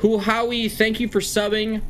Who Howie, thank you for subbing.